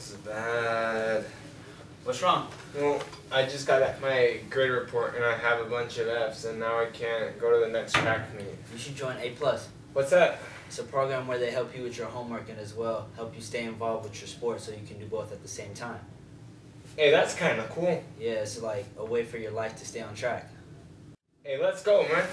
This is bad. What's wrong? Well, I just got my grade report and I have a bunch of F's and now I can't go to the next track meet. You should join A plus. What's that? It's a program where they help you with your homework and as well help you stay involved with your sport so you can do both at the same time. Hey, that's kind of cool. Yeah, it's like a way for your life to stay on track. Hey, let's go, man.